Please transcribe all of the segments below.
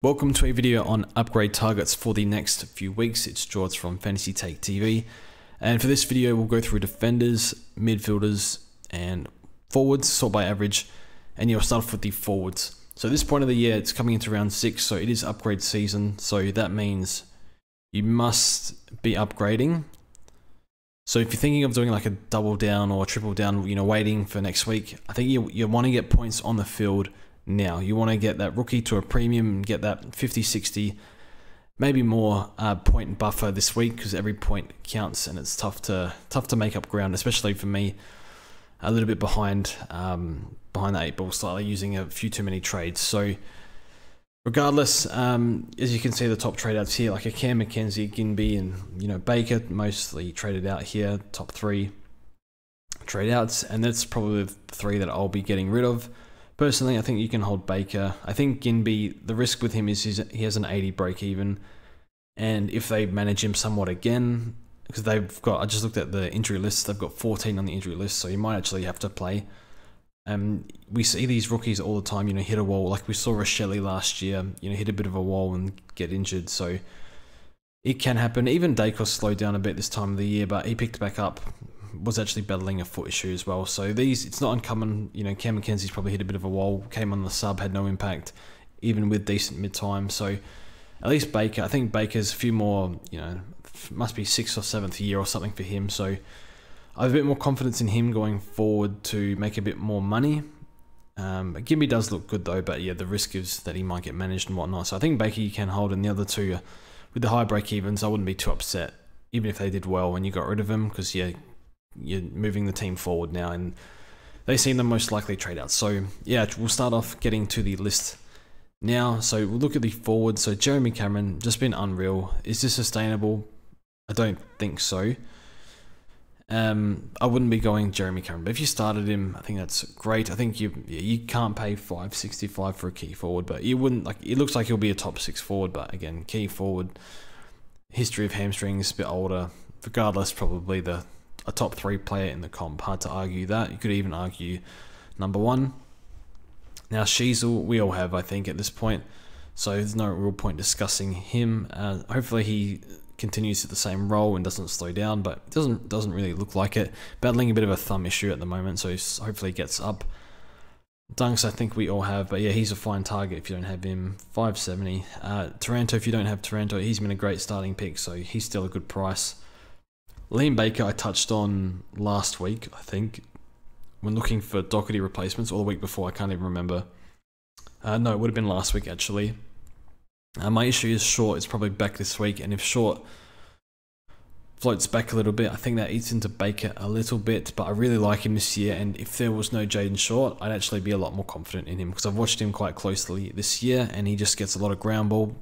Welcome to a video on upgrade targets for the next few weeks. It's Jords from Fantasy Take TV. And for this video, we'll go through defenders, midfielders, and forwards, sort by average. And you'll start off with the forwards. So at this point of the year, it's coming into round six, so it is upgrade season. So that means you must be upgrading. So if you're thinking of doing like a double down or triple down, you know, waiting for next week, I think you, you want to get points on the field now. You want to get that rookie to a premium and get that 50, 60, maybe more uh, point buffer this week because every point counts and it's tough to tough to make up ground, especially for me. A little bit behind um, behind the eight ball, slightly using a few too many trades. So regardless, um, as you can see, the top trade outs here, like a Cam Mackenzie, Ginbey, and you know Baker, mostly traded out here, top three trade outs, and that's probably the three that I'll be getting rid of. Personally, I think you can hold Baker. I think Ginbey, the risk with him is he has an 80 break even. And if they manage him somewhat again, because they've got, I just looked at the injury list, they've got 14 on the injury list, so you might actually have to play. Um, we see these rookies all the time, you know, hit a wall. Like we saw Rachele last year, you know, hit a bit of a wall and get injured. So it can happen. Even Daicos slowed down a bit this time of the year, but he picked back up was actually battling a foot issue as well. So these, it's not uncommon. You know, Cam Mackenzie's probably hit a bit of a wall, came on the sub, had no impact, even with decent mid time. So at least Baker, I think Baker's a few more, you know, must be sixth or seventh year or something for him. So I have a bit more confidence in him going forward to make a bit more money. Um, Ginbey does look good though, but yeah, the risk is that he might get managed and whatnot. So I think Baker you can hold, and the other two, with the high break evens, I wouldn't be too upset, even if they did well when you got rid of him, because yeah, you're moving the team forward now, and they seem the most likely trade out. So yeah, we'll start off getting to the list now. So we'll look at the forward. So Jeremy Cameron just been unreal. Is this sustainable? I don't think so. Um, I wouldn't be going Jeremy Cameron, but if you started him, I think that's great. I think you you can't pay five sixty five for a key forward, but you wouldn't like. It looks like he'll be a top six forward, but again, key forward, history of hamstrings, a bit older. Regardless, probably the a top three player in the comp. Hard to argue that. You could even argue number one. Now, Sheezel, we all have, I think, at this point. So there's no real point discussing him. Uh, hopefully he continues at the same role and doesn't slow down, but doesn't doesn't really look like it. Battling a bit of a thumb issue at the moment, so hopefully gets up. Dunks, I think we all have, but yeah, he's a fine target if you don't have him. 570. Uh, Taranto, if you don't have Taranto, he's been a great starting pick, so he's still a good price. Liam Baker, I touched on last week, I think, when looking for Doherty replacements, or the week before, I can't even remember. Uh, no, it would have been last week, actually. Uh, my issue is Short is probably back this week, and if Short floats back a little bit, I think that eats into Baker a little bit, but I really like him this year, and if there was no Jayden Short, I'd actually be a lot more confident in him, because I've watched him quite closely this year, and he just gets a lot of ground ball,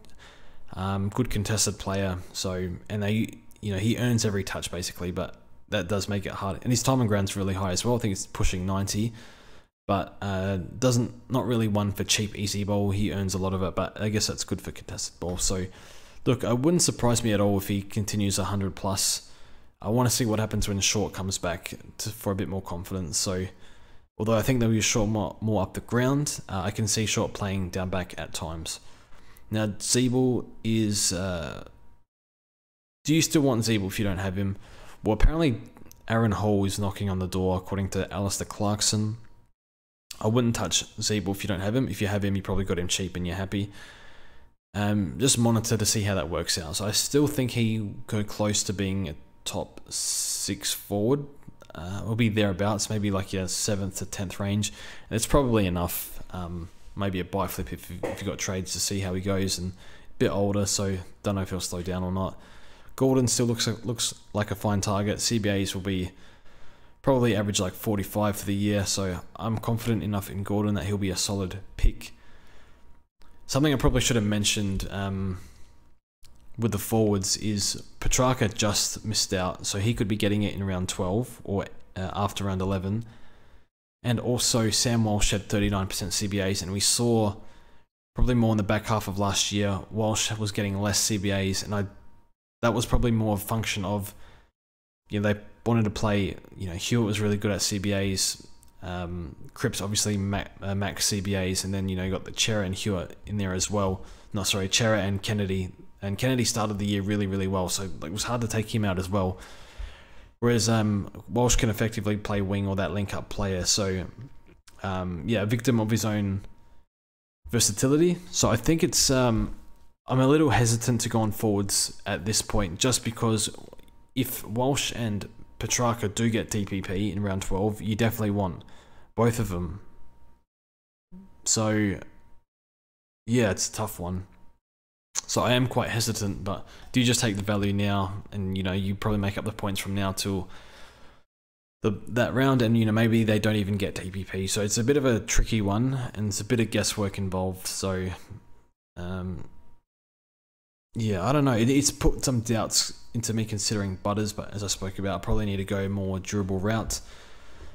um, good contested player, so, and they you know, he earns every touch basically, but that does make it hard. And his time on ground's really high as well. I think it's pushing 90, but uh, doesn't not really one for cheap easy ball. He earns a lot of it, but I guess that's good for contested ball. So, look, it wouldn't surprise me at all if he continues 100 plus. I want to see what happens when Short comes back to, for a bit more confidence. So, although I think they'll use Short more, more up the ground, uh, I can see Short playing down back at times. Now, Ziebell is. Uh, do you still want Ziebell if you don't have him? Well, apparently Aaron Hall is knocking on the door, according to Alistair Clarkson. I wouldn't touch Ziebell if you don't have him. If you have him, you probably got him cheap and you're happy. Um, just monitor to see how that works out. So I still think he go close to being a top six forward. Uh, will be thereabouts, maybe like your seventh to tenth range. And it's probably enough. Um, maybe a buy flip if, if you've got trades to see how he goes and a bit older, so don't know if he'll slow down or not. Gordon still looks like, looks like a fine target. CBAs will be probably average like 45 for the year, so I'm confident enough in Gordon that he'll be a solid pick. Something I probably should have mentioned um, with the forwards is Petrarca just missed out, so he could be getting it in round 12 or uh, after round 11. And also, Sam Walsh had 39% CBAs, and we saw probably more in the back half of last year, Walsh was getting less CBAs, and I that was probably more a function of, you know, they wanted to play, you know, Hewitt was really good at CBAs. Um, Cripps obviously Mac, uh, max CBAs, and then you know you got the Cerra and Hewitt in there as well. No, sorry, Cerra and Kennedy. And Kennedy started the year really, really well, so it was hard to take him out as well. Whereas um, Walsh can effectively play wing or that link up player, so um, yeah, victim of his own versatility. So I think it's um, I'm a little hesitant to go on forwards at this point, just because if Walsh and Petrarca do get DPP in round 12, you definitely want both of them. So yeah, it's a tough one. So I am quite hesitant, but do you just take the value now, and you know you probably make up the points from now till the that round, and you know maybe they don't even get DPP. So it's a bit of a tricky one, and it's a bit of guesswork involved. So, um, yeah, I don't know. It, it's put some doubts into me considering Butters, but as I spoke about, I probably need to go more durable route.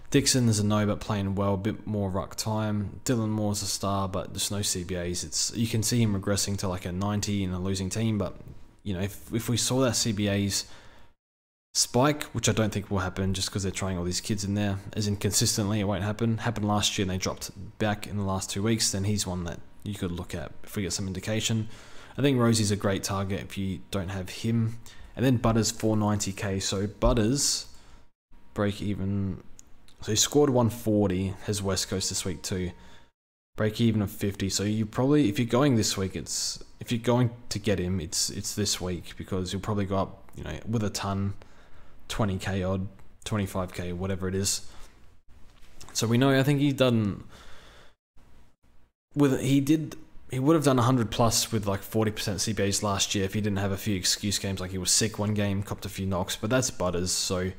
Dixon is a no, but playing well, a bit more ruck time. Dylan Moore's a star, but just no CBAs. It's you can see him regressing to like a 90 in a losing team, but you know if if we saw that CBAs spike, which I don't think will happen, just because they're trying all these kids in there, as inconsistently, it won't happen. Happened last year, and they dropped back in the last two weeks. Then he's one that you could look at if we get some indication. I think Rozee's a great target if you don't have him. And then Butters 490k. So Butters break even so he scored 140, his West Coast this week too. Break even of 50. So you probably, if you're going this week, it's if you're going to get him, it's it's this week because you'll probably go up, you know, with a ton, 20k odd, 25k, whatever it is. So we know. I think he done with he did he would have done 100 plus with like 40% CBAs last year if he didn't have a few excuse games like he was sick one game, copped a few knocks, but that's Butters, so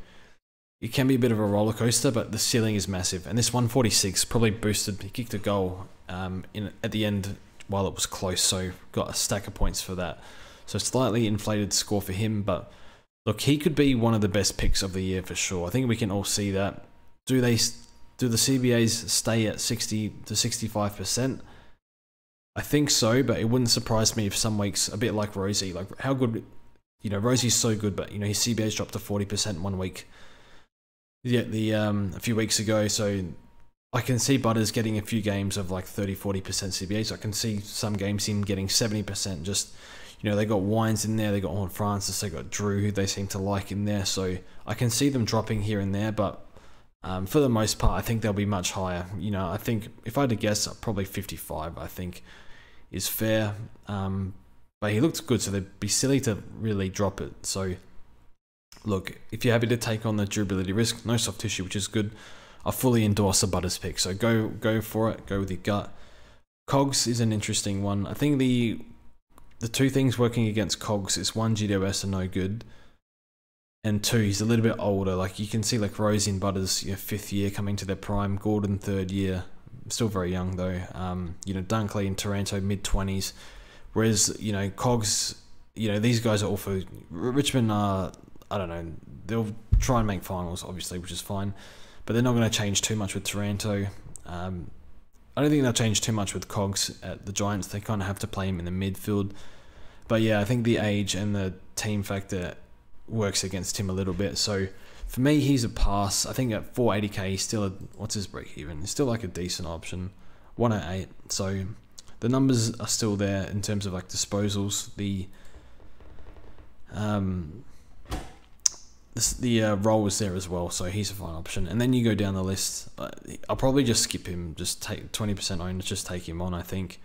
it can be a bit of a roller coaster, but the ceiling is massive. And this 146 probably boosted. He kicked a goal um, in at the end while it was close, so got a stack of points for that. So slightly inflated score for him, but look, he could be one of the best picks of the year for sure. I think we can all see that. Do they? Do the CBAs stay at 60 to 65 percent? I think so, but it wouldn't surprise me if some weeks, a bit like Rozee, like how good, you know, Rozee's so good, but you know his CBAs dropped to 40 percent one week yeah, the um, a few weeks ago. So I can see Butters getting a few games of like 30, 40% CBA. So I can see some games him getting 70%. Just, you know, they got Wines in there, they got Horne-Francis, they got Drew, who they seem to like in there. So I can see them dropping here and there, but um, for the most part, I think they'll be much higher. You know, I think if I had to guess, probably 55, I think is fair. Um, but he looked good, so they'd be silly to really drop it. So look, if you're happy to take on the durability risk, no soft tissue, which is good. I fully endorse a Butters pick, so go go for it. Go with your gut. Cogs is an interesting one. I think the the two things working against Cogs is one GWS are no good, and two he's a little bit older. Like you can see, like Rose in Butters, your know, fifth year coming to their prime. Gordon third year, still very young though. Um, you know Dunkley in Taranto mid twenties, whereas you know Cogs, you know these guys are all for Richmond are I don't know. They'll try and make finals, obviously, which is fine, but they're not going to change too much with Taranto. Um, I don't think they'll change too much with Cogs at the Giants. They kind of have to play him in the midfield. But yeah, I think the age and the team factor works against him a little bit. So for me, he's a pass. I think at 480k, he's still a what's his break even? He's still like a decent option. 108. So the numbers are still there in terms of like disposals. The um, this, the uh, role was there as well, so he's a fine option. And then you go down the list. Uh, I'll probably just skip him. Just take twenty percent own. Just take him on. I think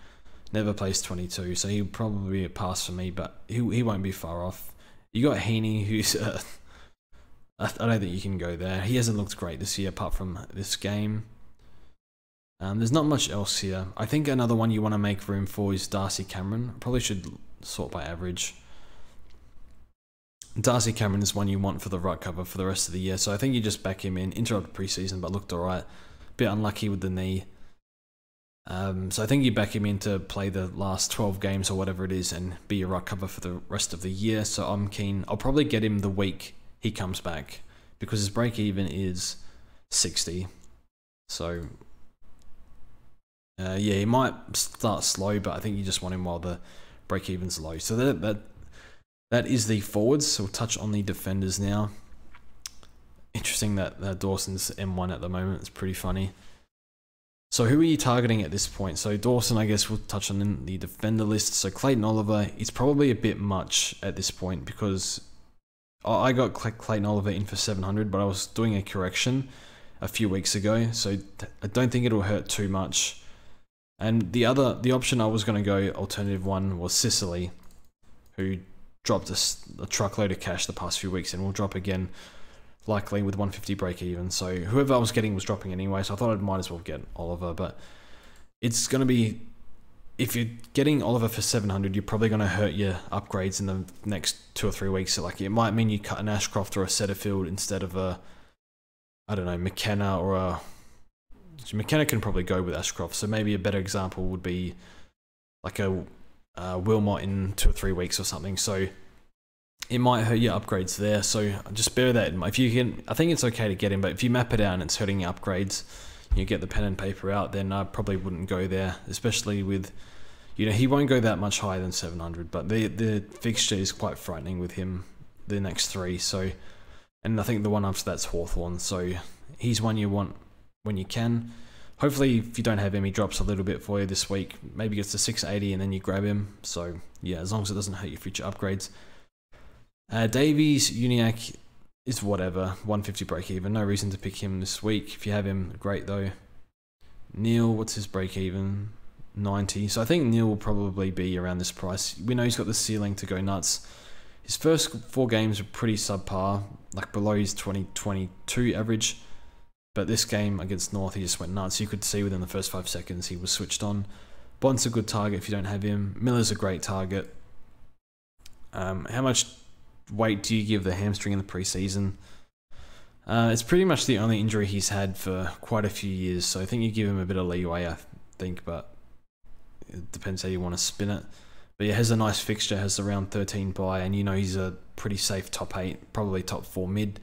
never twenty two, so he'll probably be a pass for me. But he he won't be far off. You got Heaney, who's uh, I don't think you can go there. He hasn't looked great this year, apart from this game. Um, there's not much else here. I think another one you want to make room for is Darcy Cameron. Probably should sort by average. Darcy Cameron is one you want for the right cover for the rest of the year. So I think you just back him in. Interrupted preseason, but looked alright. Bit unlucky with the knee. Um, so I think you back him in to play the last 12 games or whatever it is and be your right cover for the rest of the year. So I'm keen. I'll probably get him the week he comes back because his break even is 60. So uh, yeah, he might start slow, but I think you just want him while the break even's low. So that, that that is the forwards. So we'll touch on the defenders now. interesting that uh, Dawson's M1 at the moment. It's pretty funny. So who are you targeting at this point? So Dawson, I guess we'll touch on the defender list. So Clayton Oliver is probably a bit much at this point because I got Clayton Oliver in for 700, but I was doing a correction a few weeks ago, so I don't think it'll hurt too much. And the other, the option I was going to go alternative one was Sicily, who dropped a, a truckload of cash the past few weeks and will drop again likely with 150 break even. So whoever I was getting was dropping anyway, so I thought I might as well get Oliver. But it's going to be, if you're getting Oliver for 700, you're probably going to hurt your upgrades in the next two or three weeks. So like it might mean you cut an Ashcroft or a Setterfield instead of a, I don't know, McKenna or a. McKenna can probably go with Ashcroft. So maybe a better example would be like a uh, Wilmot in two or three weeks or something. So it might hurt your upgrades there. So just bear that in mind. If you can, I think it's okay to get him, but if you map it out and it's hurting your upgrades, you get the pen and paper out, then I probably wouldn't go there, especially with, you know, he won't go that much higher than 700, but the the fixture is quite frightening with him, the next three. So, and I think the one after that's Hawthorn. So he's one you want when you can. Hopefully, if you don't have him, he drops a little bit for you this week. Maybe gets to 680 and then you grab him. So yeah, as long as it doesn't hurt your future upgrades. Uh, Davies, Uniacke is whatever. 150 break even. No reason to pick him this week. If you have him, great though. Neale, what's his break even? 90. So I think Neale will probably be around this price. We know he's got the ceiling to go nuts. His first four games were pretty subpar, like below his 2022 average. But this game against North, he just went nuts. You could see within the first five seconds he was switched on. Bont's a good target if you don't have him. Miller's a great target. Um, how much weight do you give the hamstring in the preseason? Uh, it's pretty much the only injury he's had for quite a few years, so I think you give him a bit of leeway, I think, but it depends how you want to spin it. But yeah, has a nice fixture, has around 13 bye, and you know he's a pretty safe top 8, probably top 4 mid.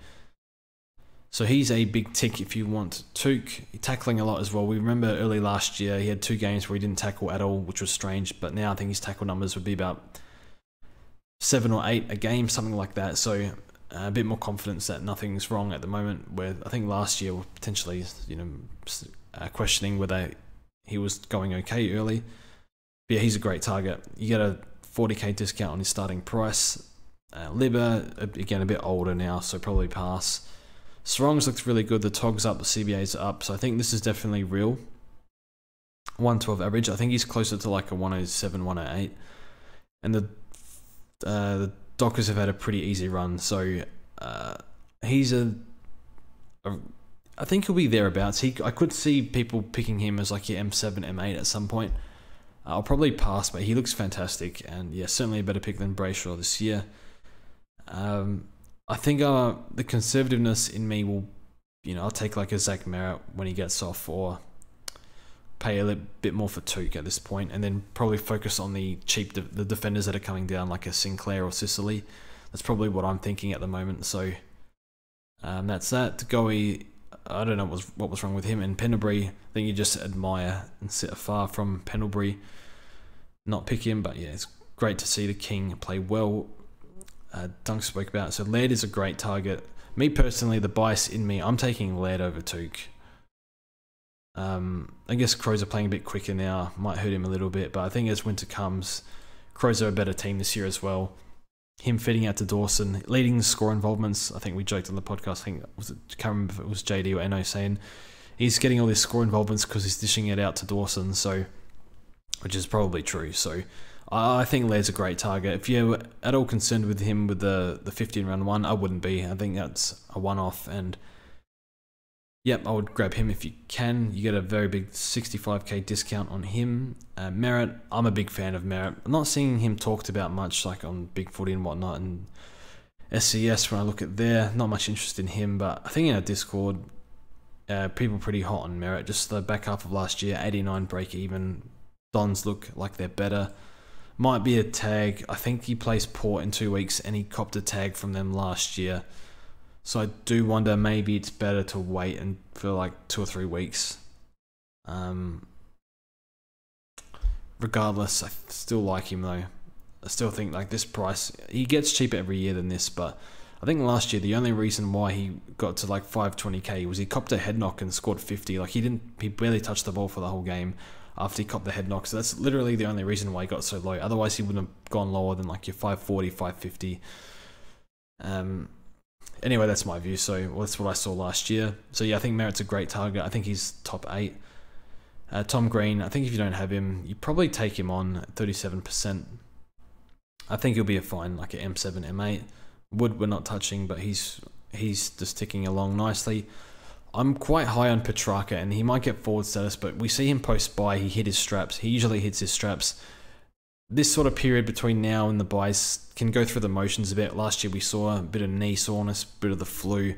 So he's a big tick if you want Touk. Tackling a lot as well. We remember early last year he had two games where he didn't tackle at all, which was strange, but now I think his tackle numbers would be about seven or eight a game, something like that. So uh, a bit more confidence that nothing's wrong at the moment. Where I think last year we're potentially, you know, uh, questioning whether he was going okay early. But yeah, he's a great target. You get a 40k discount on his starting price. Uh, Libba, again, a bit older now, so probably pass. Serong's looks really good. The TOG's up, the CBA's up. So I think this is definitely real. 112 average. I think he's closer to like a 107, 108. And the uh, the Dockers have had a pretty easy run, so uh, he's a, a. I think he'll be thereabouts. He, I could see people picking him as like your M7, M8 at some point. I'll probably pass, but he looks fantastic, and yeah, certainly a better pick than Brayshaw this year. Um, I think uh, the conservativeness in me will, you know, I'll take like a Zach Merrett when he gets off, or pay a little bit more for Touk at this point, and then probably focus on the cheap de the defenders that are coming down, like a Sinclair or Sicily. That's probably what I'm thinking at the moment. So um, that's that. Goey, I don't know what was, what was wrong with him. And Pendlebury, I think you just admire and sit afar from Pendlebury. Not pick him, but yeah, it's great to see the King play well. Uh, Dunk spoke about. So Laird is a great target. Me personally, the bias in me, I'm taking Laird over Touk. Um, I guess Crows are playing a bit quicker now, might hurt him a little bit, but I think as winter comes, Crows are a better team this year as well. Him fitting out to Dawson, leading the score involvements. I think we joked on the podcast. I think was it, can't remember if it was JD or No saying he's getting all these score involvements because he's dishing it out to Dawson. So, which is probably true. So, I think Laird's a great target. If you're at all concerned with him with the the 15 round one, I wouldn't be. I think that's a one off and Yep, I would grab him if you can. You get a very big 65k discount on him. Uh, Merrett, I'm a big fan of Merrett. I'm not seeing him talked about much, like on Big Footy and whatnot. And SCS, when I look at there, not much interest in him. But I think in our Discord, uh, people pretty hot on Merrett. Just the back half of last year, 89 break even. Dons look like they're better. Might be a tag. I think he plays Port in two weeks, and he copped a tag from them last year. So I do wonder maybe it's better to wait and for like two or three weeks. Um, regardless, I still like him though. I still think like this price, he gets cheaper every year than this, but I think last year the only reason why he got to like 520k was he copped a head knock and scored 50. Like he didn't, he barely touched the ball for the whole game after he copped the head knock. So that's literally the only reason why he got so low. Otherwise, he wouldn't have gone lower than like your 540, 550. Um, anyway, that's my view. So well, that's what I saw last year. So yeah, I think Merrett's a great target. I think he's top eight. Uh, Tom Green, I think if you don't have him, you probably take him on at 37%. I think he'll be a fine, like an M7, M8. Wood we're not touching, but he's he's just ticking along nicely. I'm quite high on Petrarca, and he might get forward status, but we see him post by. He hit his straps. He usually hits his straps. This sort of period between now and the buys can go through the motions a bit. Last year we saw a bit of knee soreness, a bit of the flu,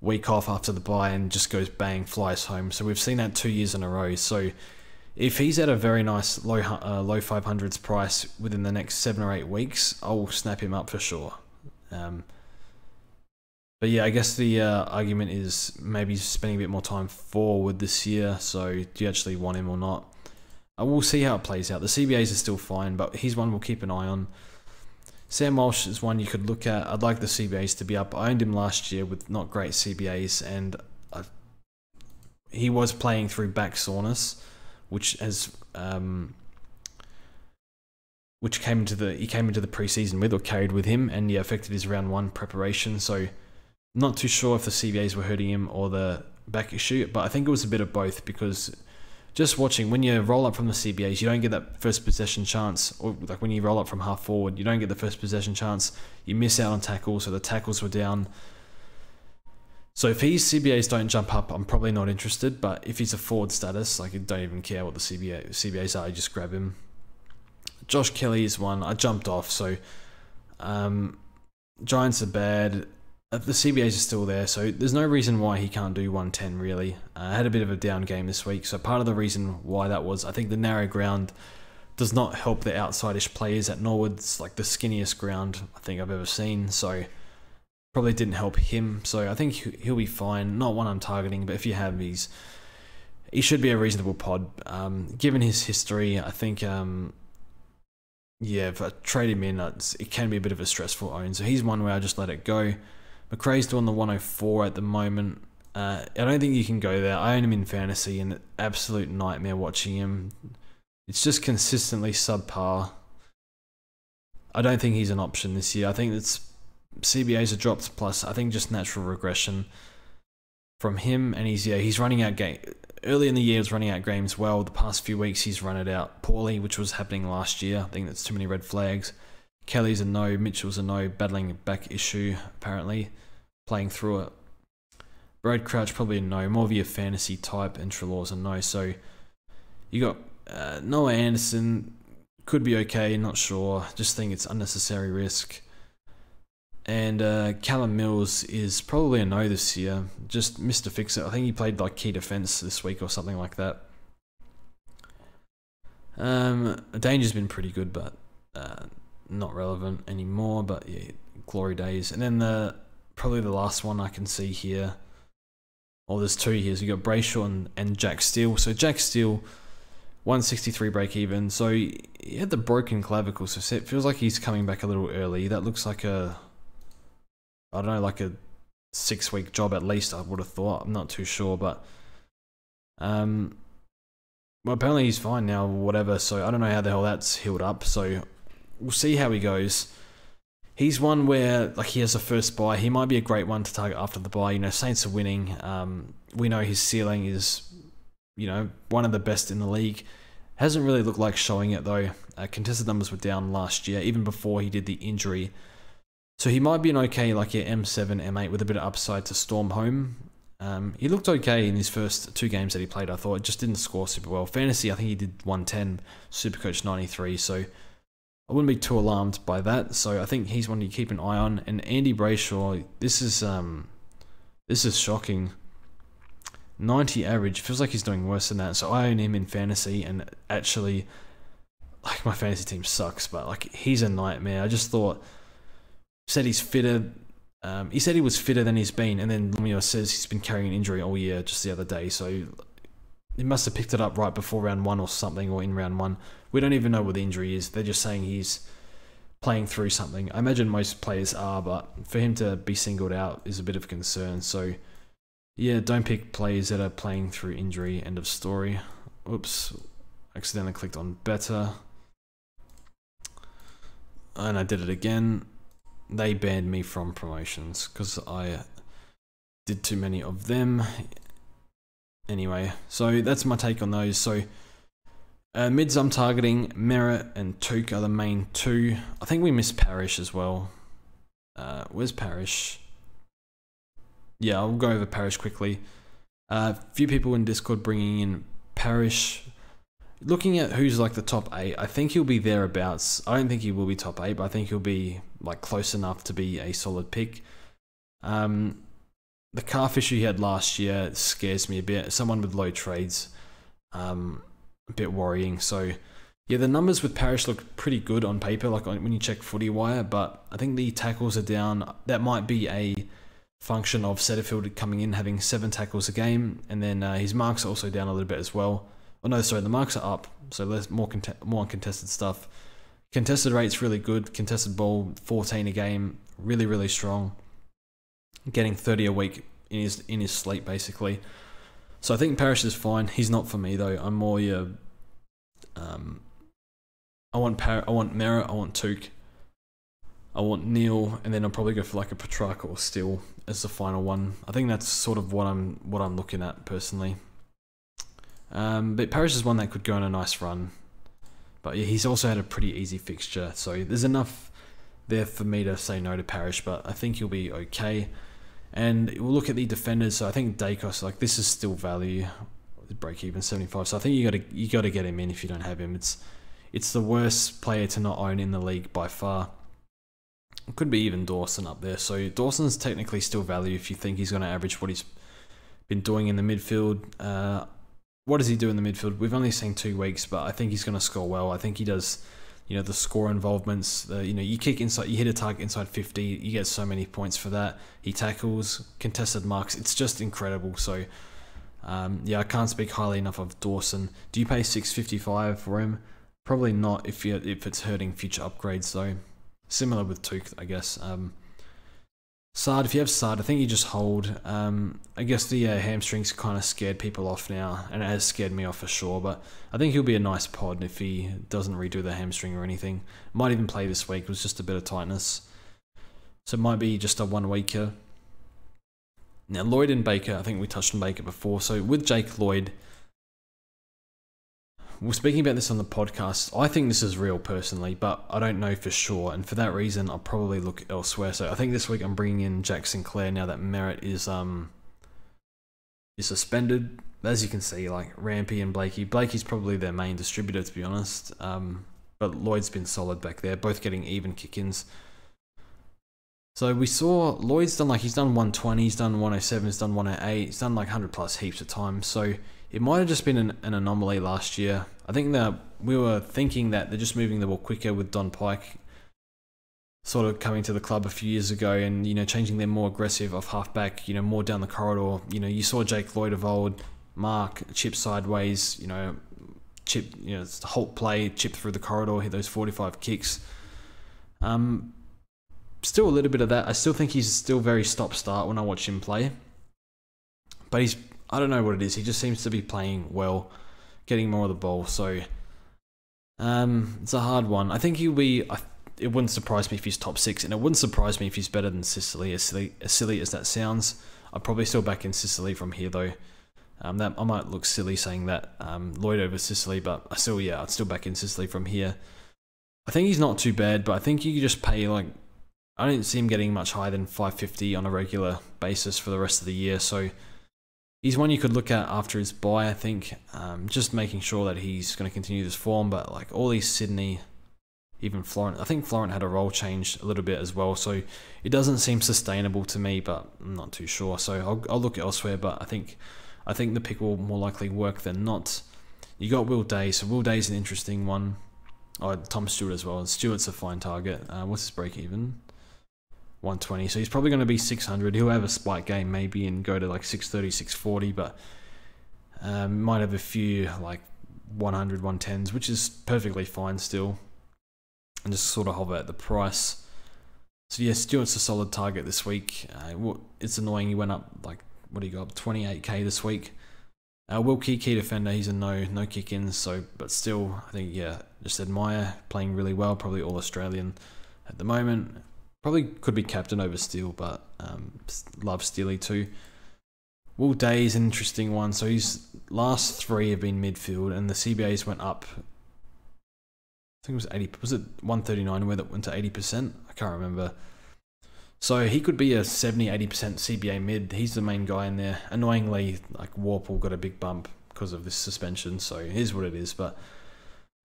week off after the buy, and just goes bang, flies home. So we've seen that two years in a row. So if he's at a very nice low uh, low 500s price within the next seven or eight weeks, I'll snap him up for sure. Um, but yeah, I guess the uh, argument is maybe spending a bit more time forward this year. So do you actually want him or not? Uh, we'll see how it plays out. The CBAs are still fine, but he's one we'll keep an eye on. Sam Walsh is one you could look at. I'd like the CBAs to be up. I owned him last year with not great CBAs, and I, he was playing through back soreness, which has um, which came into the he came into the preseason with or carried with him, and yeah, affected his round one preparation. So not too sure if the CBAs were hurting him or the back issue, but I think it was a bit of both because just watching when you roll up from the CBAs, you don't get that first possession chance, or like when you roll up from half forward, you don't get the first possession chance. You miss out on tackles, so the tackles were down. So if his CBAs don't jump up, I'm probably not interested. But if he's a forward status, like I don't even care what the CBA, CBAs are, I just grab him. Josh Kelly is one I jumped off. So um, Giants are bad. Uh, the CBAs are still there, so there's no reason why he can't do 110 really. Uh, I had a bit of a down game this week, so part of the reason why that was, I think the narrow ground does not help the outside-ish players at Norwood's like the skinniest ground I think I've ever seen, so probably didn't help him. So I think he'll be fine. Not one I'm targeting, but if you have, he's he should be a reasonable pod. Um, given his history, I think um, yeah, if I trade him in, it can be a bit of a stressful own. So he's one where I just let it go. Macrae's doing the 104 at the moment. Uh, I don't think you can go there. I own him in fantasy, and absolute nightmare watching him. It's just consistently subpar. I don't think he's an option this year. I think it's CBAs are dropped. Plus, I think just natural regression from him, and he's yeah he's running out game. Early in the year, he was running out games well. The past few weeks, he's run it out poorly, which was happening last year. I think that's too many red flags. Kelly's a no, Mitchell's a no, battling a back issue apparently playing through it. Brad Crouch probably a no, more of your fantasy type, and Treloar's a no. So you got uh, Noah Anderson, could be okay, not sure. Just think it's unnecessary risk. And uh, Callum Mills is probably a no this year. Just missed to fix it. I think he played like key defense this week or something like that. Um, Danger's been pretty good, but uh, not relevant anymore. But yeah, glory days. And then the probably the last one I can see here. Oh, there's two here. So you got Brayshaw and, and Jack Steele. So Jack Steele, 163 break even. So he had the broken clavicle. So it feels like he's coming back a little early. That looks like a, I don't know, like a six week job at least. I would have thought. I'm not too sure, but um, well apparently he's fine now. Whatever. So I don't know how the hell that's healed up. So we'll see how he goes he's one where like he has a first buy. He might be a great one to target after the buy. You know, Saints are winning. Um, we know his ceiling is, you know, one of the best in the league. Hasn't really looked like showing it though. Uh, contested numbers were down last year, even before he did the injury. So he might be an okay like your M7, M8 with a bit of upside to storm home. Um, he looked okay in his first two games that he played. I thought just didn't score super well. Fantasy, I think he did 110. Supercoach 93. So I wouldn't be too alarmed by that. So I think he's one you keep an eye on. And Andy Brayshaw, this is um, this is shocking. 90 average feels like he's doing worse than that. So I own him in fantasy, and actually, like my fantasy team sucks, but like he's a nightmare. I just thought said he's fitter. Um, he said he was fitter than he's been, and then Longmuir says he's been carrying an injury all year just the other day. So he must have picked it up right before round one or something, or in round one. We don't even know what the injury is. They're just saying he's playing through something. I imagine most players are, but for him to be singled out is a bit of a concern. So, yeah, don't pick players that are playing through injury. End of story. Oops, accidentally clicked on better. And I did it again. They banned me from promotions because I did too many of them. Anyway, so that's my take on those. So, uh, mids I'm targeting Merrett and Touk are the main two. I think we missed Parish as well. Uh, where's Parish? Yeah, I'll go over Parish quickly. A uh, few people in Discord bringing in Parish. Looking at who's like the top eight, I think he'll be thereabouts. I don't think he will be top eight, but I think he'll be like close enough to be a solid pick. Um, the calf issue he had last year scares me a bit. Someone with low trades, um, a bit worrying. So, yeah, the numbers with Parish look pretty good on paper, like when you check Footy Wire. But I think the tackles are down. That might be a function of Setterfield coming in having seven tackles a game, and then uh, his marks are also down a little bit as well. Oh no, sorry, the marks are up, so less more more uncontested stuff. Contested rate's really good. Contested ball, 14 a game, really really strong getting 30 a week in his in his sleep basically. So I think Parish is fine. He's not for me though. I'm more your um I want Par I want Merrett, I want Touk. I want Neale, and then I'll probably go for like a Petrarca or Steele as the final one. I think that's sort of what I'm what I'm looking at personally. Um, but Parish is one that could go on a nice run. But yeah, he's also had a pretty easy fixture, so there's enough there for me to say no to Parish, but I think he'll be okay. And we'll look at the defenders. So I think Daicos, like this is still value, break even 75. So I think you got to you got to get him in if you don't have him. It's it's the worst player to not own in the league by far. It could be even Dawson up there. So Dawson's technically still value if you think he's going to average what he's been doing in the midfield. Uh, what does he do in the midfield? We've only seen two weeks, but I think he's going to score well. I think he does you know the score involvements. You know you kick inside, you hit a target inside 50, you get so many points for that. He tackles, contested marks. It's just incredible. So um, yeah, I can't speak highly enough of Dawson. Do you pay 655 for him? Probably not if you if it's hurting future upgrades though. Similar with Touk, I guess. Um, Saad, if you have Saad, I think you just hold. Um, I guess the uh, hamstrings kind of scared people off now, and it has scared me off for sure. But I think he'll be a nice pod if he doesn't redo the hamstring or anything. Might even play this week. It was just a bit of tightness, so it might be just a one weeker. Now Lloyd and Baker, I think we touched on Baker before. So with Jake Lloyd, we're speaking about this on the podcast. I think this is real personally, but I don't know for sure. And for that reason, I'll probably look elsewhere. So I think this week I'm bringing in Jack Sinclair now that Merrett is um is suspended. As you can see, like Rampy and Blakey. Blakey's probably their main distributor, to be honest. Um, but Lloyd's been solid back there, both getting even kick-ins. So we saw Lloyd's done like he's done 120, he's done 107, he's done 108, he's done like 100 plus heaps of times. So it might have just been an, an, anomaly last year. I think that we were thinking that they're just moving the ball quicker with Don Pyke sort of coming to the club a few years ago and, you know, changing them more aggressive off halfback, you know, more down the corridor. You know, you saw Jake Lloyd of old, Mark, chip sideways, you know, chip, you know, Holt play, chip through the corridor, hit those 45 kicks. Um, still a little bit of that. I still think he's still very stop start when I watch him play. But he's I don't know what it is. He just seems to be playing well, getting more of the ball. So um, it's a hard one. I think he'll be. I, it wouldn't surprise me if he's top six, and it wouldn't surprise me if he's better than Sicily. As silly as, silly as that sounds, I'm probably still back in Sicily from here though. Um, that I might look silly saying that um, Lloyd over Sicily, but I still yeah, I'm still back in Sicily from here. I think he's not too bad, but I think you just pay like I don't see him getting much higher than 550 on a regular basis for the rest of the year. So he's one you could look at after his buy, I think. Um, just making sure that he's going to continue this form. But like all these Sydney, even Florent, I think Florent had a role change a little bit as well. So it doesn't seem sustainable to me, but I'm not too sure. So I'll, I'll look elsewhere. But I think I think the pick will more likely work than not. You got Will Day, so Will Day's an interesting one. Oh, Tom Stewart as well. Stewart's a fine target. Uh, what's his break even? 120. So he's probably going to be 600. He'll have a spike game maybe and go to like 630, 640, but um, might have a few like 100, 110s, which is perfectly fine still. and just sort of hover at the price. So yeah, Stewart's a solid target this week. Uh, it's annoying he went up like what do you got 28k this week. Uh, Will Key key defender, he's a no no kick in, so but still I think yeah, just admire playing really well, probably all Australian at the moment. Probably could be captain over Steele, but um, love Steely too. Will Day is an interesting one. So his last three have been midfield, and the CBAs went up. I think it was eighty. Was it one thirty nine where that went to eighty percent? I can't remember. So he could be a 70 80% CBA mid. He's the main guy in there. Annoyingly, like Worpel got a big bump because of this suspension, so it is what it is. But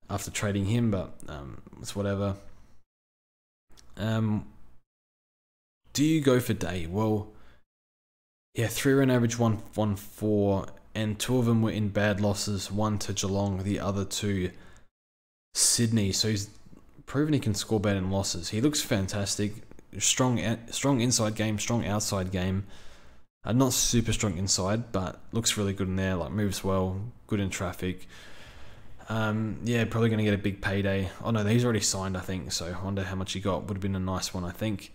after trading him, but um, it's whatever. Um, do you go for Day? Well, yeah, three run average one one four, and two of them were in bad losses. One to Geelong, the other to Sydney. So he's proven he can score bad in losses. He looks fantastic. Strong, strong inside game, strong outside game. Uh, not super strong inside, but looks really good in there. Like moves well, good in traffic. Um, yeah, probably going to get a big payday. Oh no, he's already signed, I think. So I wonder how much he got. Would have been a nice one, I think.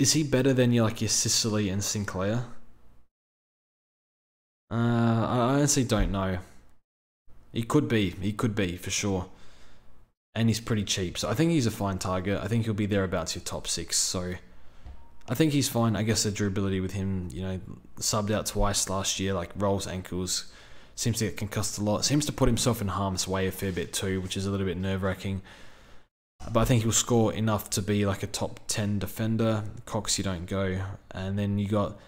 Is he better than your like your Sicily and Sinclair? Uh, I honestly don't know. He could be. He could be for sure. And he's pretty cheap, so I think he's a fine target. I think he'll be thereabouts your top six. So I think he's fine. I guess the durability with him, you know, subbed out twice last year, like rolls ankles, seems to get concussed a lot. Seems to put himself in harm's way a fair bit too, which is a little bit nerve wracking. But I think he'll score enough to be like a top 10 defender. Cox, you don't go. And then you got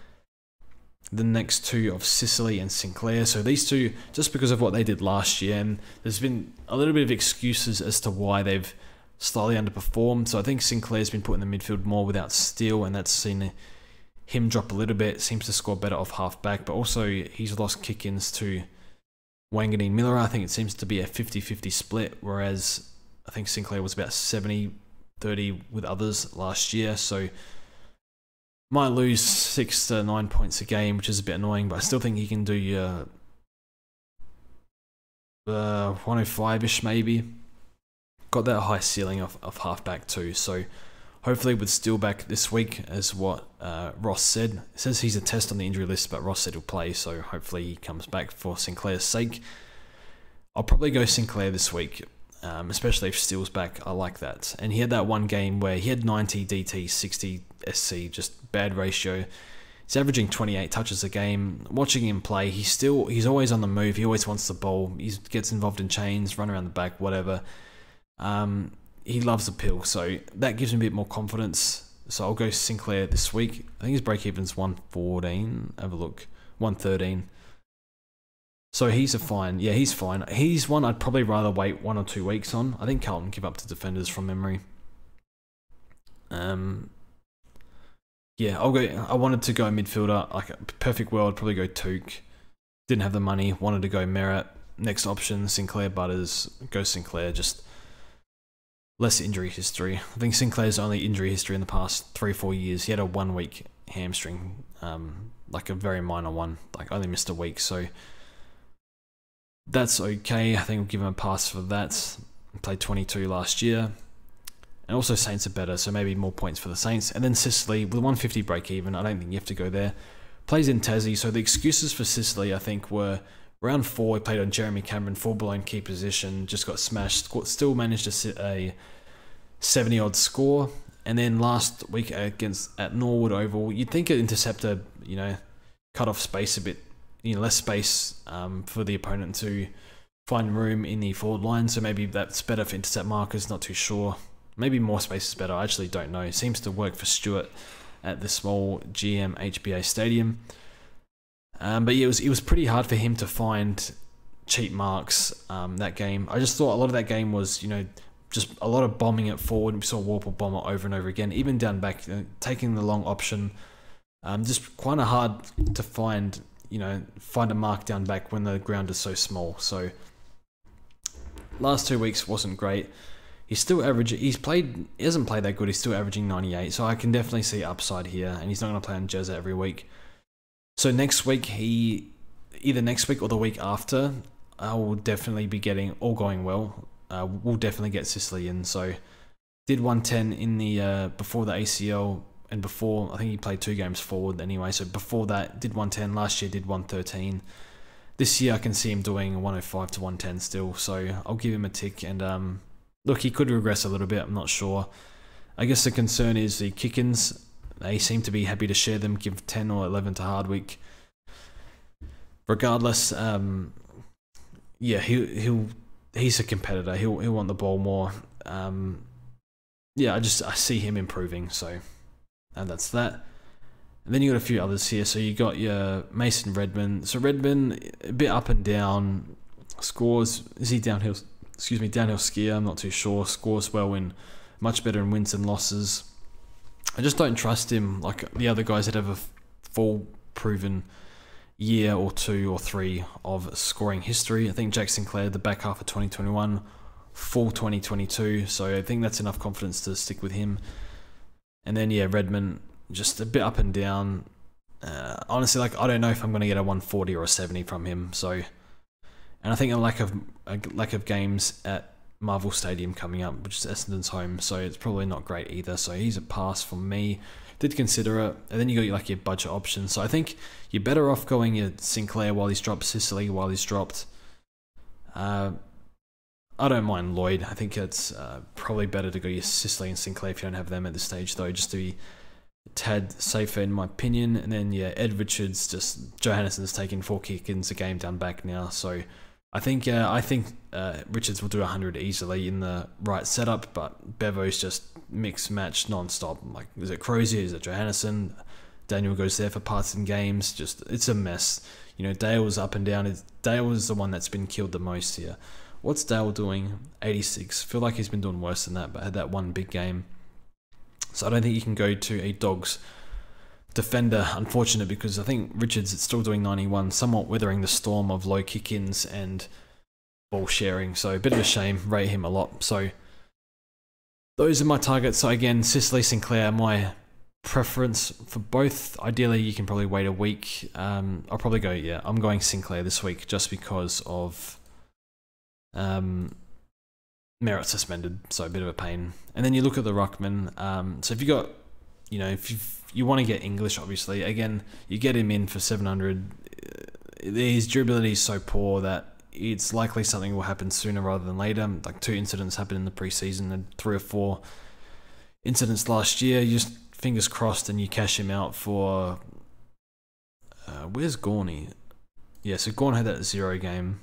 the next two of Sicily and Sinclair. So these two, just because of what they did last year, and there's been a little bit of excuses as to why they've slightly underperformed. So I think Sinclair's been put in the midfield more without Steele, and that's seen him drop a little bit. Seems to score better off half back, but also he's lost kick ins to Wangan and Miller. I think it seems to be a 50 50 split, whereas I think Sinclair was about 70 30 with others last year. So might lose six to nine points a game, which is a bit annoying, but I still think he can do your uh, 105 ish maybe. Got that high ceiling of, of halfback too. So hopefully with Steele back this week, as what uh, Ross said. It says he's a test on the injury list, but Ross said he'll play, so hopefully he comes back for Sinclair's sake. I'll probably go Sinclair this week um, especially if Steele's back. I like that. And he had that one game where he had 90 DT, 60 SC, just bad ratio. He's averaging 28 touches a game. Watching him play, he's still he's always on the move. He always wants the ball. He gets involved in chains, run around the back, whatever. Um, he loves the pill, so that gives him a bit more confidence. So I'll go Sinclair this week. I think his break even's 114. Have a look. 113. So he's a fine. Yeah, he's fine. He's one I'd probably rather wait one or two weeks on. I think Carlton give up to defenders from memory. Um, yeah, I'll go. I wanted to go midfielder. Like perfect world, probably go Touk. Didn't have the money. Wanted to go Merrett. Next option, Sinclair Butters. Go Sinclair. Just less injury history. I think Sinclair's only injury history in the past three, four years. He had a one week hamstring, um, like a very minor one. Like only missed a week. So that's okay. I think we'll give him a pass for that. Played 22 last year. And also Saints are better, so maybe more points for the Saints. And then Sicily, with 150 break even, I don't think you have to go there. Plays in Tassie, so the excuses for Sicily, I think, were round four, he played on Jeremy Cameron, full blown key position, just got smashed, still managed to sit a 70 odd score. And then last week against at Norwood Oval, you'd think an interceptor, you know, cut off space a bit you know, less space um, for the opponent to find room in the forward line. So maybe that's better for intercept markers. Not too sure. Maybe more space is better. I actually don't know. It seems to work for Stewart at the small GMHBA stadium. Um, but yeah, it was it was pretty hard for him to find cheap marks um, that game. I just thought a lot of that game was you know just a lot of bombing it forward. We saw Worpel bomber over and over again, even down back, you know, taking the long option. Um, just quite hard to find you know, find a mark down back when the ground is so small. So last two weeks wasn't great. He's still averaging. He's played. He hasn't played that good. He's still averaging 98. So I can definitely see upside here. And he's not going to play on Jezza every week. So next week he, either next week or the week after, I will definitely be getting all going well. uh, we'll definitely get Sicily in. So did 110 in the uh, before the ACL and before I think he played two games forward anyway. So before that did 110 last year did 113. This year I can see him doing 105 to 110 still. So I'll give him a tick and um, look he could regress a little bit. I'm not sure. I guess the concern is the kick-ins. They seem to be happy to share them, give 10 or 11 to Hardwick. Regardless, um, yeah, he he'll he's a competitor. He'll he'll want the ball more. Um, yeah, I just I see him improving. So, and that's that. And then you got a few others here. So you got your Mason Redman. So Redman a bit up and down. Scores is he downhill? Excuse me, downhill skier. I'm not too sure. Scores well in much better in wins and losses. I just don't trust him like the other guys that have a full proven year or two or three of scoring history. I think Jack Sinclair, the back half of 2021, full 2022. So I think that's enough confidence to stick with him. And then, yeah, Redman just a bit up and down. Uh, honestly, like, I don't know if I'm going to get a 140 or a 70 from him. So, and I think a lack of a lack of games at Marvel Stadium coming up, which is Essendon's home. So it's probably not great either. So he's a pass from me did consider it. And then you got like your budget options. So I think you're better off going your Sinclair while he's dropped, Sicily while he's dropped. Uh, I don't mind Lloyd. I think it's uh, probably better to go your Sicily and Sinclair if you don't have them at this stage, though, just to be tad safer in my opinion. And then yeah, Ed Richards, just Johannisen's taking four kick-ins a game down back now, so I think uh, I think uh, Richards will do 100 easily in the right setup, but Bevo's just mix match non-stop. Like, is it Crozier? Is it Johannisen? Daniel goes there for parts in games. Just it's a mess. You know, Dale was up and down. Dale was the one that's been killed the most here. What's Dale doing? 86. Feel like he's been doing worse than that, but had that one big game. So I don't think you can go to a Dogs defender. Unfortunate because I think Richards is still doing 91, somewhat weathering the storm of low kick-ins and ball sharing. So a bit of a shame. Rate him a lot. So those are my targets. So again, Sicily Sinclair, my preference for both. Ideally, you can probably wait a week. Um, I'll probably go. Yeah, I'm going Sinclair this week just because of um, Merrett suspended, so a bit of a pain. And then you look at the Ruckman. Um, so if you got, you know, if you've you want to get English, obviously. Again, you get him in for 700. His durability is so poor that it's likely something will happen sooner rather than later. Like two incidents happened in the preseason and three or four incidents last year. You just fingers crossed and you cash him out for. Uh, where's Gawny? Yeah, so Gawn had that zero game.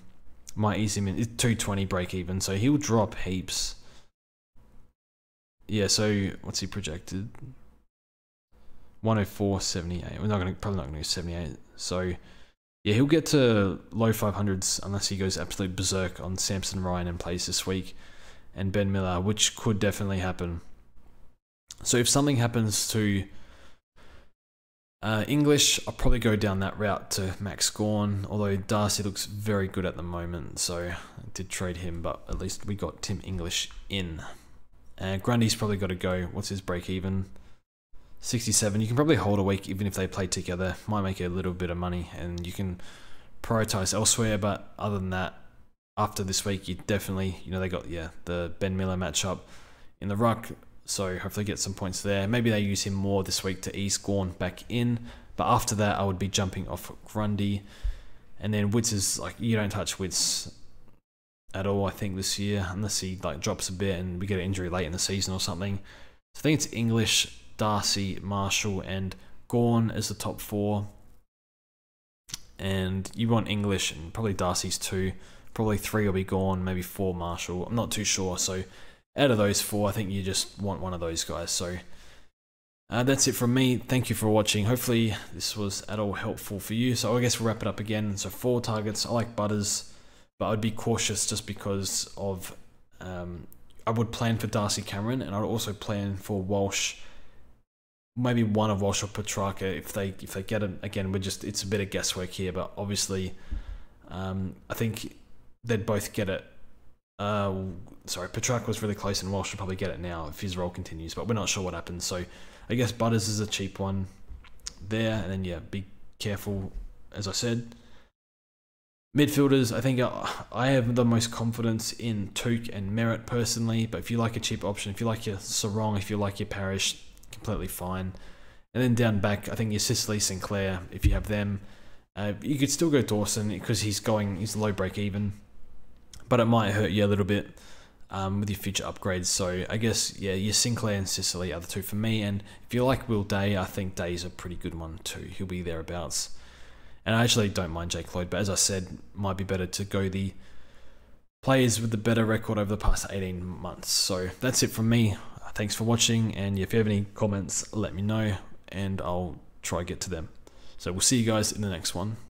Might ease him in. It's 220 break even, so he'll drop heaps. Yeah, so what's he projected? 104.78. We're not to probably not going to go 78. So yeah, he'll get to low 500s unless he goes absolute berserk on Samson Ryan and plays this week, and Ben Miller, which could definitely happen. So if something happens to uh, English, I'll probably go down that route to Max Gawn, although Darcy looks very good at the moment, so I did trade him, but at least we got Tim English in. Uh, Grundy's probably got to go. What's his break even? 67. You can probably hold a week even if they play together. Might make a little bit of money and you can prioritize elsewhere. But other than that, after this week, you definitely, you know, they got, yeah, the Ben Miller matchup in the ruck. So hopefully get some points there. Maybe they use him more this week to ease Gawn back in. But after that, I would be jumping off Grundy. And then Witts is like, you don't touch Witts at all, I think, this year, unless he like drops a bit and we get an injury late in the season or something. So I think it's English Darcy, Marshall, and Gawn as the top four. And you want English and probably Darcy's two. Probably three will be Gawn, maybe four Marshall. I'm not too sure. So out of those four, I think you just want one of those guys. So uh, that's it from me. Thank you for watching. Hopefully this was at all helpful for you. So I guess we'll wrap it up again. So four targets. I like Butters, but I'd be cautious just because of um, I would plan for Darcy Cameron and I'd also plan for Walsh maybe one of Walsh or Petracca if they if they get it again. We're just it's a bit of guesswork here, but obviously, um, I think they'd both get it. Uh, sorry, Petracca was really close, and Walsh should probably get it now if his role continues. But we're not sure what happens. So I guess Butters is a cheap one there, and then yeah, be careful as I said. Midfielders, I think uh, I have the most confidence in Touk and Merrett personally, but if you like a cheap option, if you like your Serong, if you like your Parish, completely fine. And then down back, I think your Sicily Sinclair, if you have them, uh, you could still go Dawson because he's going, he's low break even, but it might hurt you a little bit um, with your future upgrades. So I guess, yeah, your Sinclair and Sicily are the two for me. And if you like Will Day, I think Day's a pretty good one too. He'll be thereabouts. And I actually don't mind Jake Lloyd, but as I said, might be better to go the players with the better record over the past 18 months. So that's it from me. Thanks for watching, and if you have any comments, let me know, and I'll try to get to them. So we'll see you guys in the next one.